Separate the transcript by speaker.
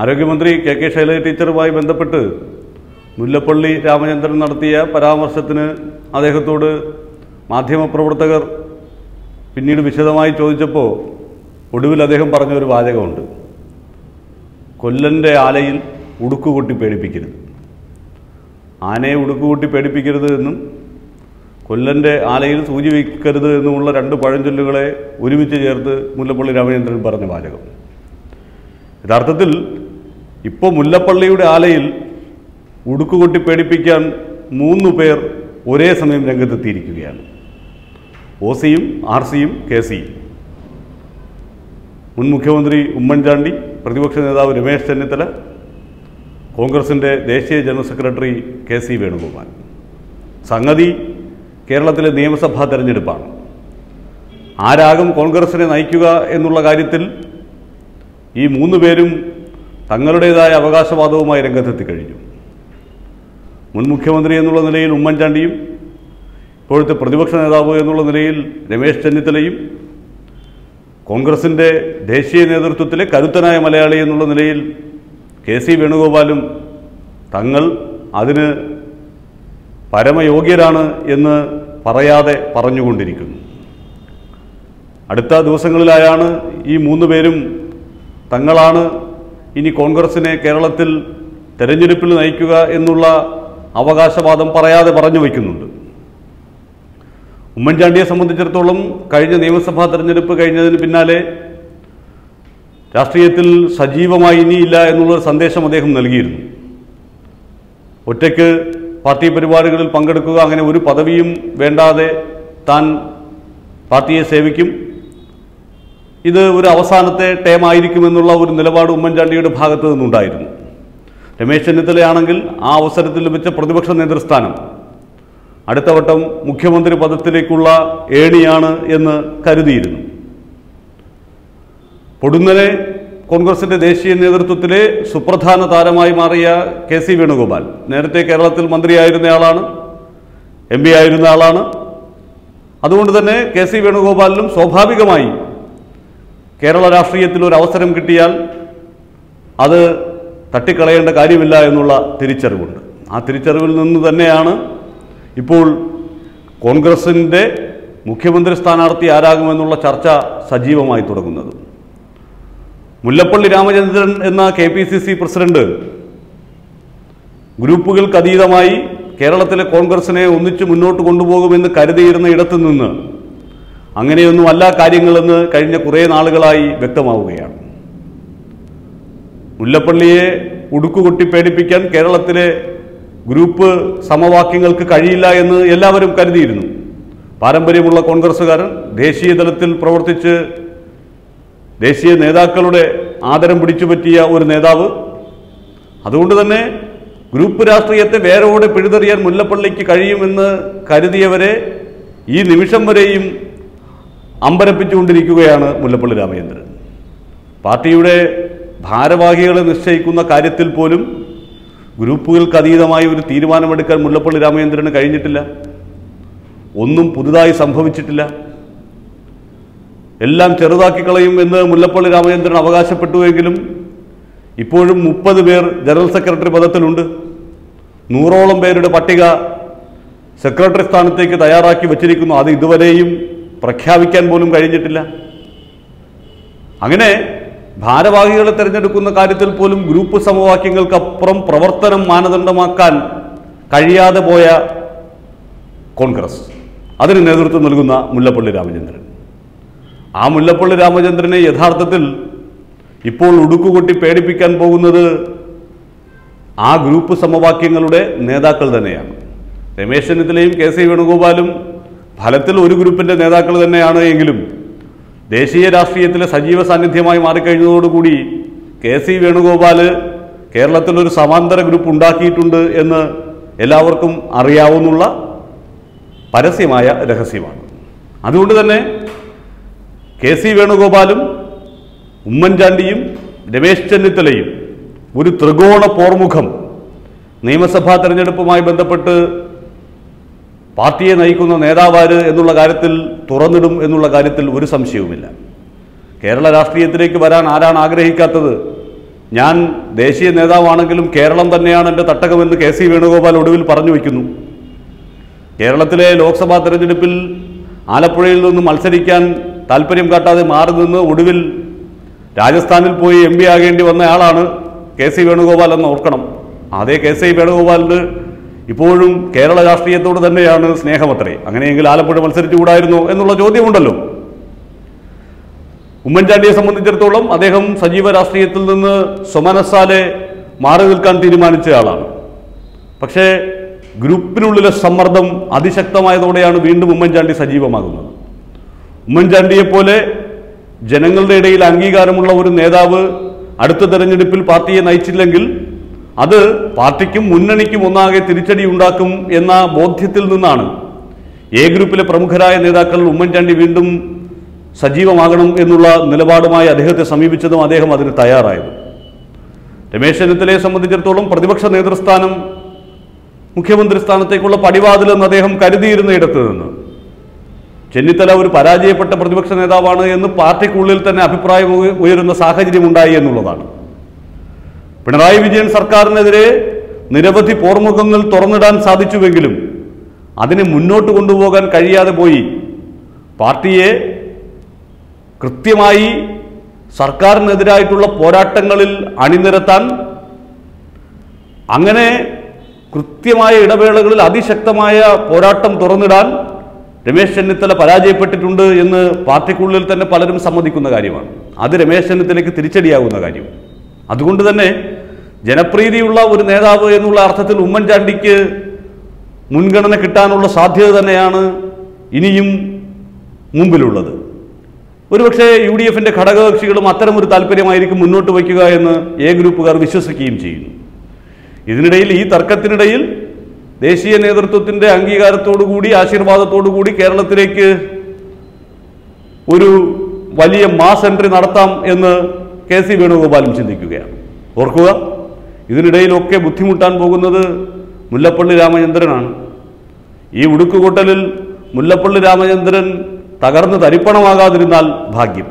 Speaker 1: ആരോഗ്യമന്ത്രി K K Shailaja ടീച്ചറുമായി ബന്ധപ്പെട്ട് മുല്ലപ്പള്ളി രാമചന്ദ്രൻ നടത്തിയ പരാമർശത്തിന് അദ്ദേഹത്തോട് മാധ്യമപ്രവർത്തകർ പിന്നീട് വിശദമായി ചോദിച്ചപ്പോൾ ഒടുവിൽ അദ്ദേഹം പറഞ്ഞ ഒരു വാചകമുണ്ട് കൊല്ലൻ്റെ ആലയിൽ ഉടുക്കുകൂട്ടി പേടിപ്പിക്കരുത് ആനയെ ഉടുക്കുകൂട്ടി പേടിപ്പിക്കരുത് എന്നും കൊല്ലൻ്റെ ആലയിൽ സൂചി വയ്ക്കരുത് എന്നുമുള്ള രണ്ട് പഴഞ്ചൊല്ലുകളെ ഒരുമിച്ച് ചേർത്ത് മുല്ലപ്പള്ളി രാമചന്ദ്രൻ പറഞ്ഞ വാചകം യഥാർത്ഥത്തിൽ ഇപ്പോൾ മുല്ലപ്പള്ളിയുടെ ആലയിൽ ഉടുക്കുകൊട്ടി പേടിപ്പിക്കാൻ മൂന്ന് പേർ ഒരേ സമയം രംഗത്തെത്തിയിരിക്കുകയാണ് ഒ സിയും ആർ സിയും കെ സിയും മുൻ മുഖ്യമന്ത്രി ഉമ്മൻചാണ്ടി പ്രതിപക്ഷ നേതാവ് രമേശ് ചെന്നിത്തല കോൺഗ്രസിൻ്റെ ദേശീയ general secretary K C Venugopal സംഗതി കേരളത്തിലെ നിയമസഭാ തെരഞ്ഞെടുപ്പാണ് ആരാകും കോൺഗ്രസിനെ നയിക്കുക എന്നുള്ള കാര്യത്തിൽ ഈ മൂന്ന് പേരും തങ്ങളുടേതായ അവകാശവാദവുമായി രംഗത്തെത്തി കഴിഞ്ഞു മുൻ മുഖ്യമന്ത്രി എന്നുള്ള നിലയിൽ ഉമ്മൻചാണ്ടിയും ഇപ്പോഴത്തെ പ്രതിപക്ഷ നേതാവ് എന്നുള്ള നിലയിൽ രമേശ് ചെന്നിത്തലയും കോൺഗ്രസിൻ്റെ ദേശീയ നേതൃത്വത്തിലെ കരുത്തനായ മലയാളി എന്നുള്ള നിലയിൽ കെ സി വേണുഗോപാലും തങ്ങൾ അതിന് പരമയോഗ്യരാണ് എന്ന് പറയാതെ പറഞ്ഞുകൊണ്ടിരിക്കുന്നു അടുത്ത ദിവസങ്ങളിലായാണ് ഈ മൂന്ന് പേരും തങ്ങളാണ് ഇനി കോൺഗ്രസിനെ കേരളത്തിൽ തെരഞ്ഞെടുപ്പിൽ നയിക്കുക എന്നുള്ള അവകാശവാദം പറയാതെ പറഞ്ഞു വയ്ക്കുന്നുണ്ട് ഉമ്മൻചാണ്ടിയെ സംബന്ധിച്ചിടത്തോളം കഴിഞ്ഞ നിയമസഭാ തെരഞ്ഞെടുപ്പ് കഴിഞ്ഞതിന് പിന്നാലെ രാഷ്ട്രീയത്തിൽ സജീവമായി ഇനിയില്ല എന്നുള്ളൊരു സന്ദേശം അദ്ദേഹം നൽകിയിരുന്നു ഒറ്റയ്ക്ക് പാർട്ടി പരിപാടികളിൽ പങ്കെടുക്കുക അങ്ങനെ ഒരു പദവിയും വേണ്ടാതെ താൻ പാർട്ടിയെ സേവിക്കും ഇത് ഒരു അവസാനത്തെ ടേം ആയിരിക്കുമെന്നുള്ള ഒരു നിലപാട് ഉമ്മൻചാണ്ടിയുടെ ഭാഗത്തു നിന്നുണ്ടായിരുന്നു രമേശ് ചെന്നിത്തലയാണെങ്കിൽ ആ അവസരത്തിൽ ലഭിച്ച പ്രതിപക്ഷ നേതൃസ്ഥാനം അടുത്ത വട്ടം മുഖ്യമന്ത്രി പദത്തിലേക്കുള്ള ഏണിയാണ് എന്ന് കരുതിയിരുന്നു പൊടുന്നനെ കോൺഗ്രസിന്റെ ദേശീയ നേതൃത്വത്തിലെ സുപ്രധാന താരമായി മാറിയ കെ സി വേണുഗോപാൽ നേരത്തെ കേരളത്തിൽ മന്ത്രിയായിരുന്നയാളാണ് എം പി ആയിരുന്ന ആളാണ് അതുകൊണ്ട് തന്നെ കെ സി വേണുഗോപാലിനും സ്വാഭാവികമായി കേരള രാഷ്ട്രീയത്തിൽ ഒരു അവസരം കിട്ടിയാൽ അത് തട്ടിക്കളയേണ്ട കാര്യമില്ല എന്നുള്ള തിരിച്ചറിവുണ്ട് ആ തിരിച്ചറിവിൽ നിന്ന് തന്നെയാണ് ഇപ്പോൾ കോൺഗ്രസിൻ്റെ മുഖ്യമന്ത്രി സ്ഥാനാർത്ഥി ആരാകുമെന്നുള്ള ചർച്ച സജീവമായി തുടങ്ങുന്നത് മുല്ലപ്പള്ളി രാമചന്ദ്രൻ എന്ന K P C C president ഗ്രൂപ്പുകൾക്കതീതമായി കേരളത്തിലെ കോൺഗ്രസിനെ ഒന്നിച്ച് മുന്നോട്ട് കൊണ്ടുപോകുമെന്ന് കരുതിയിരുന്ന ഇടത്തു നിന്ന് അങ്ങനെയൊന്നും അല്ല കാര്യങ്ങളെന്ന് കഴിഞ്ഞ കുറേ നാളുകളായി വ്യക്തമാവുകയാണ് മുല്ലപ്പള്ളിയെ ഉടുക്കുകൊട്ടി പേടിപ്പിക്കാൻ കേരളത്തിലെ ഗ്രൂപ്പ് സമവാക്യങ്ങൾക്ക് കഴിയില്ല എന്ന് എല്ലാവരും കരുതിയിരുന്നു പാരമ്പര്യമുള്ള കോൺഗ്രസ്സുകാരൻ ദേശീയ തലത്തിൽ പ്രവർത്തിച്ച് ദേശീയ നേതാക്കളുടെ ആദരം പിടിച്ചു പറ്റിയ ഒരു നേതാവ് അതുകൊണ്ട് തന്നെ ഗ്രൂപ്പ് രാഷ്ട്രീയത്തെ വേരോടെ പിഴുതെറിയാൻ മുല്ലപ്പള്ളിക്ക് കഴിയുമെന്ന് കരുതിയവരെ ഈ നിമിഷം വരെയും അമ്പരപ്പിച്ചുകൊണ്ടിരിക്കുകയാണ് മുല്ലപ്പള്ളി രാമചന്ദ്രൻ പാർട്ടിയുടെ ഭാരവാഹികളെ നിശ്ചയിക്കുന്ന കാര്യത്തിൽ പോലും ഗ്രൂപ്പുകൾക്ക് അതീതമായി ഒരു തീരുമാനമെടുക്കാൻ മുല്ലപ്പള്ളി രാമചന്ദ്രന് കഴിഞ്ഞിട്ടില്ല ഒന്നും പുതുതായി സംഭവിച്ചിട്ടില്ല എല്ലാം ചെറുതാക്കിക്കളയും കളയും എന്ന് മുല്ലപ്പള്ളി രാമചന്ദ്രൻ അവകാശപ്പെട്ടുവെങ്കിലും ഇപ്പോഴും മുപ്പത് പേർ ജനറൽ സെക്രട്ടറി പദത്തിലുണ്ട് നൂറോളം പേരുടെ പട്ടിക സെക്രട്ടറി സ്ഥാനത്തേക്ക് തയ്യാറാക്കി വച്ചിരിക്കുന്നു അത് ഇതുവരെയും പ്രഖ്യാപിക്കാൻ പോലും കഴിഞ്ഞിട്ടില്ല അങ്ങനെ ഭാരവാഹികളെ തിരഞ്ഞെടുക്കുന്ന കാര്യത്തിൽ പോലും ഗ്രൂപ്പ് സമവാക്യങ്ങൾക്കപ്പുറം പ്രവർത്തനം മാനദണ്ഡമാക്കാൻ കഴിയാതെ പോയ കോൺഗ്രസ് അതിന് നേതൃത്വം നൽകുന്ന മുല്ലപ്പള്ളി രാമചന്ദ്രൻ ആ മുല്ലപ്പള്ളി രാമചന്ദ്രനെ യഥാർത്ഥത്തിൽ ഇപ്പോൾ ഉടുക്കുകൊട്ടി പേടിപ്പിക്കാൻ പോകുന്നത് ആ ഗ്രൂപ്പ് സമവാക്യങ്ങളുടെ നേതാക്കൾ തന്നെയാണ് രമേശ് ചെന്നിത്തലയും കെ സി വേണുഗോപാലും ഫലത്തിൽ ഒരു ഗ്രൂപ്പിൻ്റെ നേതാക്കൾ തന്നെയാണ് എങ്കിലും ദേശീയ രാഷ്ട്രീയത്തിലെ സജീവ സാന്നിധ്യമായി മാറിക്കഴിഞ്ഞതോടുകൂടി കെ സി വേണുഗോപാൽ കേരളത്തിലൊരു സമാന്തര ഗ്രൂപ്പ് ഉണ്ടാക്കിയിട്ടുണ്ട് എന്ന് എല്ലാവർക്കും അറിയാവുന്ന പരസ്യമായ രഹസ്യമാണ് അതുകൊണ്ട് തന്നെ കെ സി വേണുഗോപാലും ഉമ്മൻചാണ്ടിയും രമേശ് ചെന്നിത്തലയും ഒരു ത്രികോണ പോർമുഖം നിയമസഭാ തെരഞ്ഞെടുപ്പുമായി ബന്ധപ്പെട്ട് പാർട്ടിയെ നയിക്കുന്ന നേതാവാര് എന്നുള്ള കാര്യത്തിൽ തുറന്നിടും എന്നുള്ള കാര്യത്തിൽ ഒരു സംശയവുമില്ല കേരള രാഷ്ട്രീയത്തിലേക്ക് വരാൻ ആരാണ് ആഗ്രഹിക്കാത്തത് ഞാൻ ദേശീയ നേതാവാണെങ്കിലും കേരളം തന്നെയാണ് എൻ്റെ തട്ടകമെന്ന് കെ സി വേണുഗോപാൽ ഒടുവിൽ പറഞ്ഞു വയ്ക്കുന്നു കേരളത്തിലെ ലോക്സഭാ തെരഞ്ഞെടുപ്പിൽ ആലപ്പുഴയിൽ നിന്ന് മത്സരിക്കാൻ താല്പര്യം കാട്ടാതെ മാറി നിന്ന് ഒടുവിൽ രാജസ്ഥാനിൽ പോയി എം പി ആകേണ്ടി വന്നയാളാണ് കെ സി വേണുഗോപാൽ എന്ന് ഓർക്കണം അതേ കെ സി വേണുഗോപാലിന് ഇപ്പോഴും കേരള രാഷ്ട്രീയത്തോട് തന്നെയാണ് സ്നേഹമത്രേ അങ്ങനെയെങ്കിൽ ആലപ്പുഴ മത്സരിച്ചുകൂടായിരുന്നു എന്നുള്ള ചോദ്യമുണ്ടല്ലോ ഉമ്മൻചാണ്ടിയെ സംബന്ധിച്ചിടത്തോളം അദ്ദേഹം സജീവ രാഷ്ട്രീയത്തിൽ നിന്ന് സ്വമനസ്സാലെ മാറി നിൽക്കാൻ തീരുമാനിച്ച ആളാണ് പക്ഷേ ഗ്രൂപ്പിനുള്ളിലെ സമ്മർദ്ദം അതിശക്തമായതോടെയാണ് വീണ്ടും ഉമ്മൻചാണ്ടി സജീവമാകുന്നത് ഉമ്മൻചാണ്ടിയെപ്പോലെ ജനങ്ങളുടെ ഇടയിൽ അംഗീകാരമുള്ള ഒരു നേതാവ് അടുത്ത തെരഞ്ഞെടുപ്പിൽ പാർട്ടിയെ നയിച്ചില്ലെങ്കിൽ അത് പാർട്ടിക്കും മുന്നണിക്കും ഒന്നാകെ തിരിച്ചടി ഉണ്ടാക്കും എന്ന ബോധ്യത്തിൽ നിന്നാണ് എ ഗ്രൂപ്പിലെ പ്രമുഖരായ നേതാക്കൾ ഉമ്മൻചാണ്ടി വീണ്ടും സജീവമാകണം എന്നുള്ള നിലപാടുമായി അദ്ദേഹത്തെ സമീപിച്ചതും അദ്ദേഹം അതിന് തയ്യാറായത് രമേശ് ചെന്നിത്തലയെ സംബന്ധിച്ചിടത്തോളം പ്രതിപക്ഷ നേതൃസ്ഥാനം മുഖ്യമന്ത്രി സ്ഥാനത്തേക്കുള്ള പടിവാതിൽ എന്ന് അദ്ദേഹം കരുതിയിരുന്ന ഇടത്ത് നിന്ന് ചെന്നിത്തല ഒരു പരാജയപ്പെട്ട പ്രതിപക്ഷ നേതാവാണ് എന്ന് പാർട്ടിക്കുള്ളിൽ തന്നെ അഭിപ്രായം ഉയരുന്ന സാഹചര്യം ഉണ്ടായി എന്നുള്ളതാണ് പിണറായി വിജയൻ സർക്കാരിനെതിരെ നിരവധി പോർമുഖങ്ങൾ തുറന്നിടാൻ സാധിച്ചുവെങ്കിലും അതിനെ മുന്നോട്ട് കൊണ്ടുപോകാൻ കഴിയാതെ പോയി പാർട്ടിയെ കൃത്യമായി സർക്കാരിനെതിരായിട്ടുള്ള പോരാട്ടങ്ങളിൽ അണിനിരത്താൻ അങ്ങനെ കൃത്യമായ ഇടവേളകളിൽ അതിശക്തമായ പോരാട്ടം തുറന്നിടാൻ രമേശ് ചെന്നിത്തല പരാജയപ്പെട്ടിട്ടുണ്ട് എന്ന് പാർട്ടിക്കുള്ളിൽ തന്നെ പലരും സമ്മതിക്കുന്ന കാര്യമാണ് അത് രമേശ് ചെന്നിത്തലയ്ക്ക് തിരിച്ചടിയാകുന്ന കാര്യം അതുകൊണ്ട് തന്നെ ജനപ്രീതിയുള്ള ഒരു നേതാവ് എന്നുള്ള അർത്ഥത്തിൽ ഉമ്മൻചാണ്ടിക്ക് മുൻഗണന കിട്ടാനുള്ള സാധ്യത തന്നെയാണ് ഇനിയും മുമ്പിലുള്ളത് ഒരുപക്ഷെ യു ഡി എഫിൻ്റെ ഘടകകക്ഷികളും അത്തരമൊരു താല്പര്യമായിരിക്കും മുന്നോട്ട് വയ്ക്കുക എന്ന് എ ഗ്രൂപ്പുകാർ വിശ്വസിക്കുകയും ചെയ്യുന്നു ഇതിനിടയിൽ ഈ തർക്കത്തിനിടയിൽ ദേശീയ നേതൃത്വത്തിൻ്റെ അംഗീകാരത്തോടുകൂടി ആശീർവാദത്തോടുകൂടി കേരളത്തിലേക്ക് ഒരു വലിയ മാസ് എൻട്രി നടത്താം എന്ന് കെ സി വേണുഗോപാലും ചിന്തിക്കുകയാണ് ഓർക്കുക ഇതിനിടയിലൊക്കെ ബുദ്ധിമുട്ടാൻ പോകുന്നത് മുല്ലപ്പള്ളി രാമചന്ദ്രനാണ് ഈ ഉടുക്കുകോട്ടലിൽ മുല്ലപ്പള്ളി രാമചന്ദ്രൻ തകർന്ന് തരിപ്പണമാകാതിരുന്നാൽ ഭാഗ്യം